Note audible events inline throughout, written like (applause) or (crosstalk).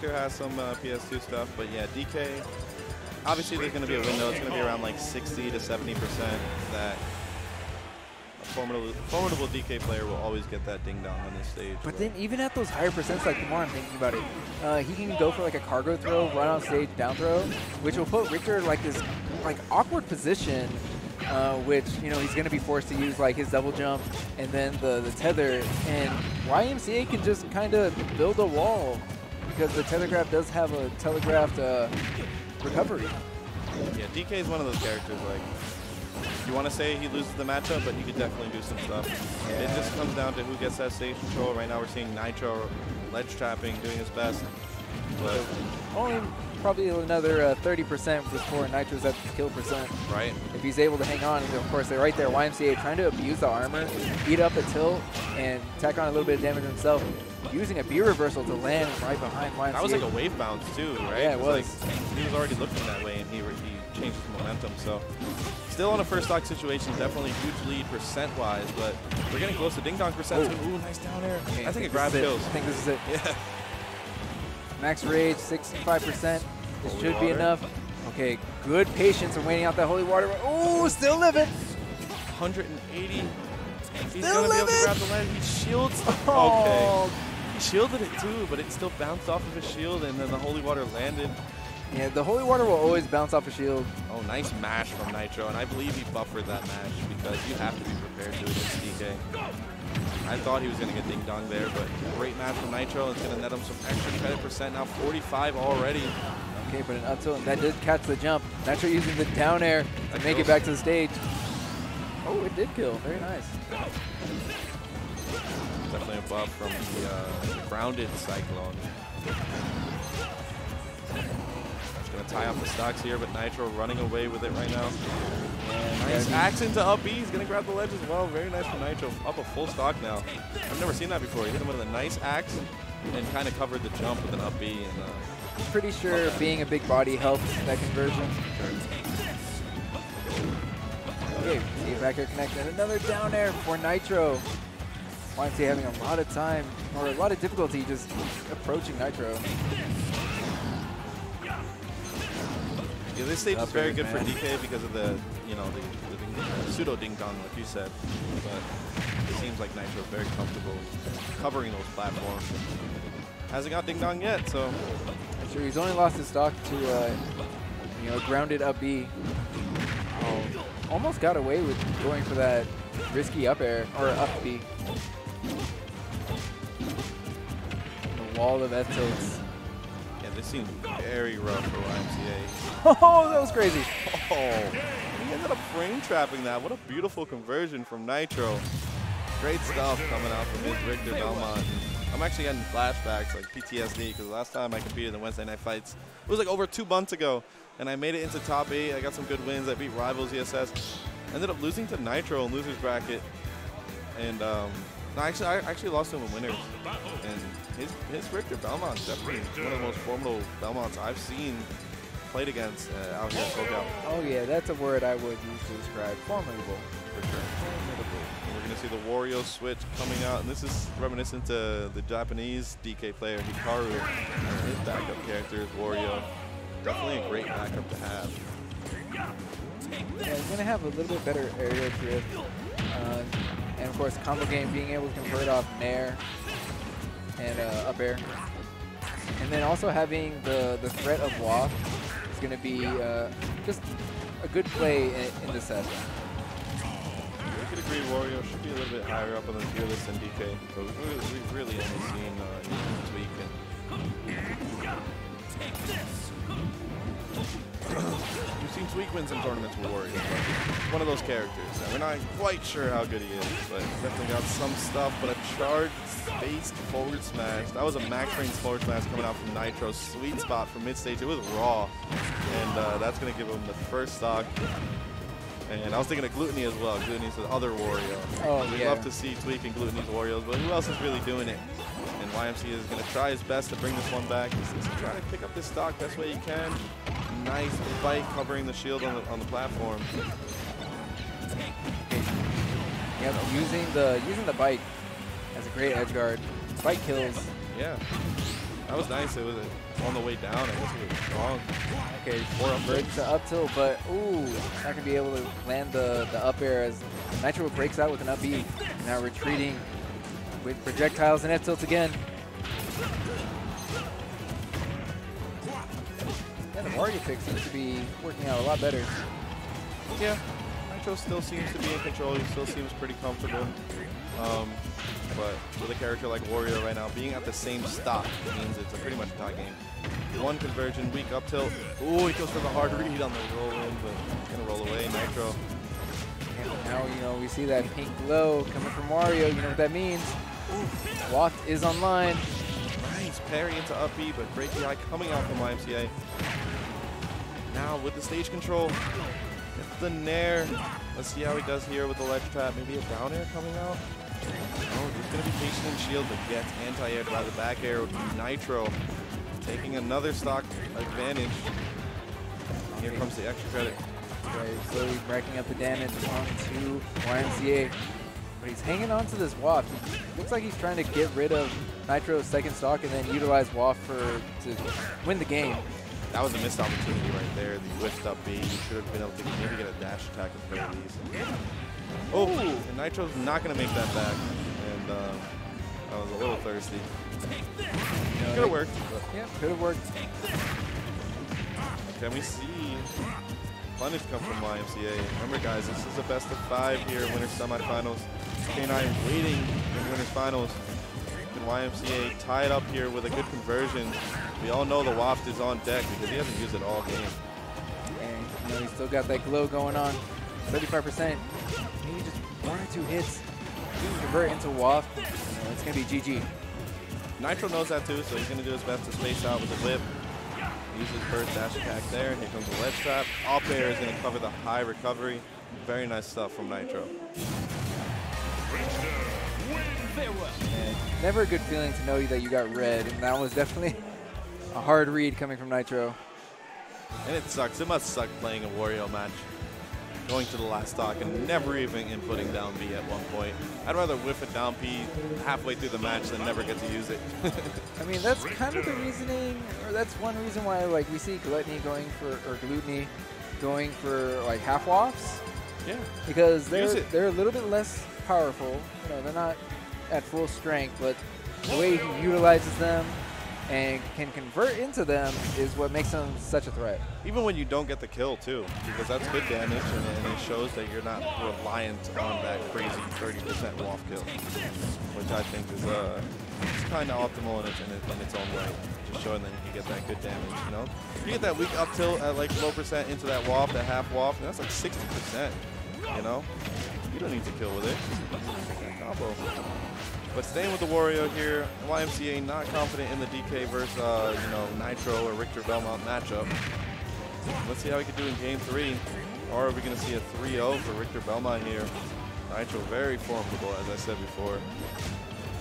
Has some uh, PS2 stuff, but yeah, DK. Obviously, there's going to be a window. It's going to be around like 60 to 70 percent that a formidable, formidable DK player will always get that ding dong on this stage. But then even at those higher percents, like the more I'm thinking about it, uh, he can go for like a cargo throw, run on stage, down throw, which will put Richter like this like awkward position uh, which you know he's going to be forced to use like his double jump and then the, the tether. And YMCA can just kind of build a wall because the Telegraph does have a telegraphed uh, recovery. Yeah, DK is one of those characters like you want to say he loses the matchup, but he could definitely do some stuff. Yeah. It just comes down to who gets that stage control. Right now we're seeing Nitro ledge trapping, doing his best. But only probably another 30% uh, before Nitro's at the kill percent. Right. If he's able to hang on, and of course they're right there, YMCA trying to abuse the armor, eat up a tilt, and tack on a little bit of damage himself, using a B reversal to land right behind YMCA. That was like a wave bounce too, right? Yeah, it was. Like, he was already looking that way, and he, he changed his momentum, so still on a first stock situation, definitely huge lead percent-wise, but we're getting close to ding dong percent. Ooh, Ooh nice down air. Okay, I, think it grabs kills. I think this is it. Yeah. Max rage, 65%. This holy should water. be enough. Okay, good patience and waiting out that holy water. Oh, still living. 180. He's still gonna living. be able to grab the land. He shields. Oh. Okay. He shielded it too, but it still bounced off of his shield, and then the holy water landed. Yeah, the holy water will always bounce off a shield. Oh, nice mash from Nitro, and I believe he buffered that mash because you have to be prepared to against DK. I thought he was going to get ding dong there, but great match from Nitro. It's going to net him some extra credit percent now, 45 already. Okay, but an up tilt, that did catch the jump. Nitro using the down air to that make it back to the stage. Oh, it did kill. Very nice. Definitely a buff from the uh, grounded Cyclone. Gonna tie off the stocks here, but Nitro running away with it right now. nice axe into up B. He's gonna grab the ledge as well. Very nice from Nitro. Up a full stock now. I've never seen that before. He hit him with a nice axe and kind of covered the jump with an up B. And, uh, Pretty sure being a big body helps that conversion. Okay, see back air connected. Another down air for Nitro. YMCA having a lot of time, or a lot of difficulty just approaching Nitro. Yeah, this stage is very good man. for DK because of the, you know, the, the pseudo ding dong, like you said. But it seems like Nitro is very comfortable covering those platforms. Hasn't got ding dong yet, so. Sure, he's only lost his stock to, uh, you know, grounded up B. Oh, almost got away with going for that risky up air or up B. The wall of F tilts. Yeah, this seems very rough for YMCA. (laughs) Oh, that was crazy. Oh, he ended up frame trapping that. What a beautiful conversion from Nitro. Great stuff coming out from his Richter Belmont. I'm actually getting flashbacks, like PTSD, because last time I competed in the Wednesday night fights, it was like over two months ago, and I made it into top eight. I got some good wins. I beat rivals ESS. Ended up losing to Nitro in losers bracket, and um, no, actually, I actually lost to him in winners. And his his Richter Belmont definitely one of the most formidable Belmonts I've seen played against uh, out here at SoCal. Oh yeah, that's a word I would use to describe formidable. For sure. Formidable. And we're going to see the Wario switch coming out, and this is reminiscent to the Japanese DK player Hikaru. His backup character is Wario. Definitely a great backup to have. Yeah, he's going to have a little bit better aerial drift. Uh, and of course, combo game being able to convert off Nair and uh, up air. And then also having the, the threat of waft is going to be uh, just a good play in, in the set. We could agree Wario should be a little bit higher up on the tier list than DK, but we've, we've really only seen uh, Tweak We've seen Tweak win some tournaments with Wario, but one of those characters. And we're not quite sure how good he is, but definitely got some stuff. But a charged, spaced forward smash. That was a max range forward smash coming out from Nitro. Sweet spot from mid stage. It was raw, and uh, that's going to give him the first stock. And I was thinking of Gluttony as well. Gluttony's the other Wario. Oh, We'd yeah. love to see Tweak and Gluttony's Warios, but who else is really doing it? And YMC is going to try his best to bring this one back. He's, he's trying to pick up this stock best way he can. Nice bite covering the shield on the, on the platform. Yep, using the using the bite as a great edge guard. Bite kills. Yeah. That was nice. It was uh, on the way down. I guess it was really strong. Okay, four up breaks to up tilt, but ooh, not gonna be able to land the, the up air as Nitro breaks out with an up B. Now retreating with projectiles and F tilt again. Yeah, the Wario pick seems to be working out a lot better. Yeah, Nitro still seems to be in control. He still seems pretty comfortable. Um, but with a character like Wario right now, being at the same stock means it's a pretty much a tie game. One conversion, weak up tilt. Ooh, he goes for the hard read on the roll in, but he's gonna roll away. Nitro. And now, you know, we see that pink glow coming from Wario. You know what that means. Waft is online. Nice parry into up B, but great DI coming out from YMCA. Now with the stage control, it's the Nair. Let's see how he does here with the ledge trap. Maybe a down air coming out. Oh, he's going to be patient and shield, but gets anti-aired by the back air. With Nitro taking another stock advantage. Here comes the extra credit. Right, slowly breaking up the damage onto YMCA. But he's hanging on to this waft. looks like he's trying to get rid of Nitro's second stock and then utilize waft for to win the game. That was a missed opportunity right there. The whiffed up B. He should have been able to maybe get a dash attack with very easy. Oh, and Nitro's not going to make that back. And uh, I was a little thirsty. Could have worked. Yeah, could have worked. Can we see punish come from YMCA? Remember, guys, this is a best of five here in Winners Semifinals. K9 waiting in Winners Finals. And YMCA tied up here with a good conversion. We all know the waft is on deck because he hasn't used it all game. And you know, he's still got that glow going on. 35%. Maybe just one or two hits. You can convert into waft. You know, it's going to be GG. Nitro knows that too, so he's going to do his best to space out with the whip. Uses first dash attack there. Here comes the ledge trap. Up air is going to cover the high recovery. Very nice stuff from Nitro. And never a good feeling to know that you got read, and that was definitely (laughs) a hard read coming from Nitro. And it sucks. It must suck playing a Wario match. Going to the last stock and never even inputting down B at one point. I'd rather whiff it down B halfway through the match than never get to use it. (laughs) I mean, that's kind of the reasoning, or that's one reason why like we see Gluttony going for, or Gluttony going for like half wafts. yeah. Because they're they're a little bit less powerful. You know, they're not at full strength, but the way he utilizes them and can convert into them is what makes them such a threat. Even when you don't get the kill too, because that's good damage and, and it shows that you're not reliant on that crazy 30% waft kill, which I think is uh, kind of optimal in its, in, its, own way. Just showing that you get that good damage, you know? If you get that weak up tilt at like low percent into that waft, that half waft, that's like 60%, you know? You don't need to kill with it. Combo. But staying with the Wario here, YMCA not confident in the DK versus, uh, you know, Nitro or Richter Belmont matchup. Let's see how he can do in game three. Or are we going to see a 3-0 for Richter Belmont here? Nitro very formidable, as I said before.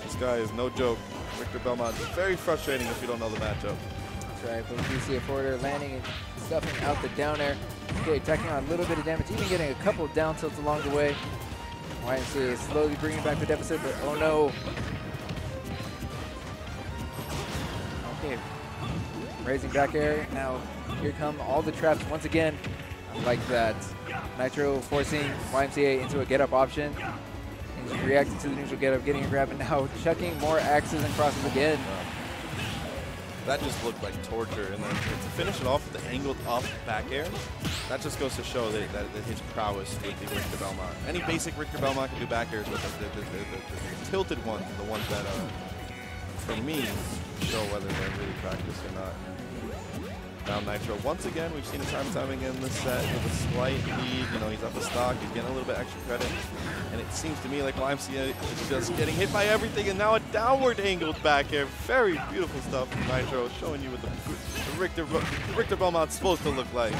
This guy is no joke. Richter Belmont is very frustrating if you don't know the matchup. That's right, but we see a forward air landing and stuffing out the down air. Okay, attacking on a little bit of damage, even getting a couple down tilts along the way. YMCA is slowly bringing back the deficit, but oh no. Okay, raising back air. Now here come all the traps once again. Like that. Nitro forcing YMCA into a get up option. He's reacting to the neutral get up, getting a grab, and now (laughs) chucking more axes and crosses again. That just looked like torture. And then to finish it off with the angled up back air, that just goes to show that, that, that his prowess with the Richter Belmont. Any basic Richter Belmont can do back airs, but the, the, the, the, tilted ones, the ones that, uh, for me, show whether they're really practiced or not. Now Nitro, once again, we've seen it time and time again in this set with a slight lead. You know, he's up the stock, he's getting a little bit extra credit. And it seems to me like YMCA is just getting hit by everything and now a downward angled back air. Very beautiful stuff from Nitro, showing you what the, the Richter, Richter Belmont's supposed to look like.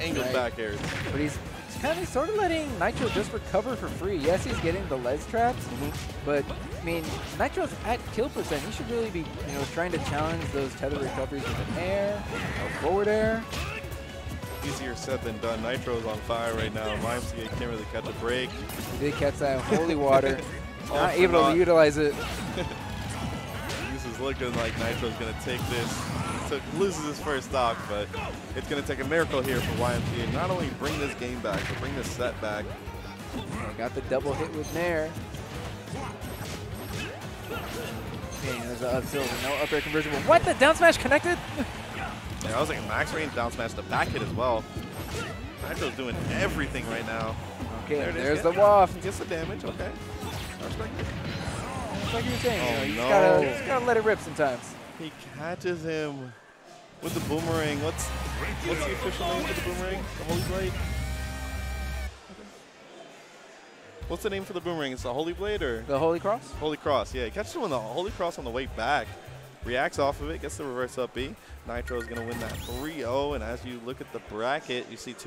Angled Right. back airs. But he's, kind of sort of letting Nitro just recover for free. Yes, he's getting the ledge traps, mm-hmm. but I mean, Nitro's at kill percent. He should really be, you know, trying to challenge those tether recoveries with an air or forward air. Easier said than done. Nitro's on fire right now. YMCA can't really catch a break. He did catch that holy water. (laughs) Not able naught. to utilize it. (laughs) Looking like Nitro's going to take this. Took, loses his first stock, but it's going to take a miracle here for YMCA. Not only bring this game back, but bring this set back. Got the double hit with Nair. Okay, there's an up tilt, no up air conversion. What? The down smash connected? (laughs) Yeah, I was like max range down smash the back hit as well. Nitro's doing everything right now. Okay, There it is. there's the waft. Gets the damage, okay. I respect it. It's like you were saying, you, Oh, know, you no. just gotta, you just gotta let it rip sometimes. He catches him with the boomerang. What's what's the official name for the boomerang? The Holy Blade? What's the name for the boomerang? It's the Holy Blade or The Holy Cross? Holy Cross? Yeah, he catches him with the Holy Cross on the way back. Reacts off of it, gets the reverse up B. Nitro is going to win that 3-0, and as you look at the bracket, you see two